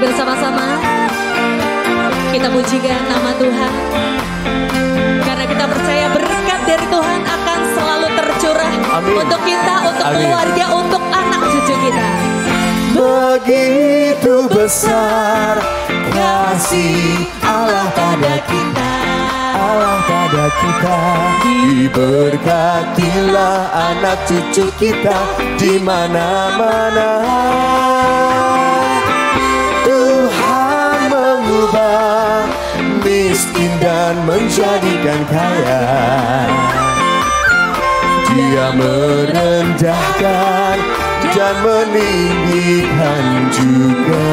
Mari bersama-sama kita pujikan nama Tuhan. Karena kita percaya berkat dari Tuhan akan selalu tercurah Amin. untuk kita, untuk Amin. keluarga, untuk anak cucu kita. Begitu besar kasih Allah pada kita Allah pada kita Diberkatilah anak cucu kita di mana-mana miskin dan menjadikan kaya. Dia merendahkan dan meninggikan juga.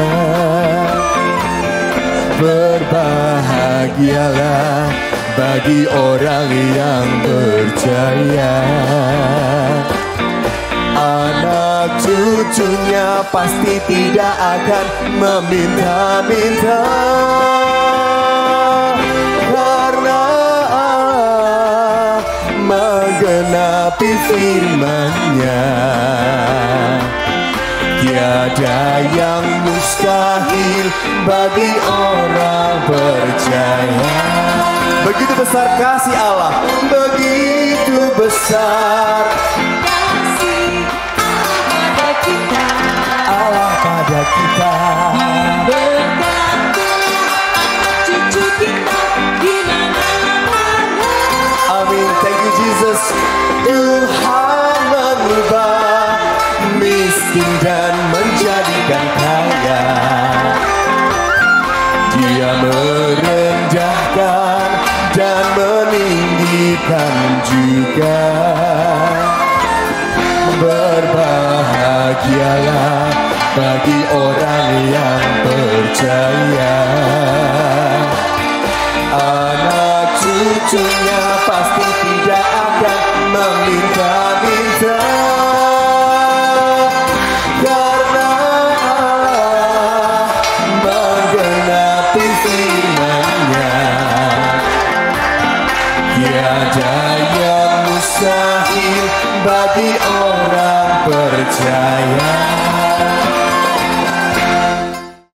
Berbahagialah bagi orang yang percaya Anak cucunya pasti tidak akan meminta-minta menggenapi firman-Nya. Tiada yang mustahil bagi orang percaya Begitu besar kasih Allah? Begitu besar Tuhan mengubah miskin dan menjadikan kaya. Dia merendahkan dan meninggikan juga. Berbahagialah bagi orang yang percaya. Anak cucunya Tiada yang mustahil bagi orang percaya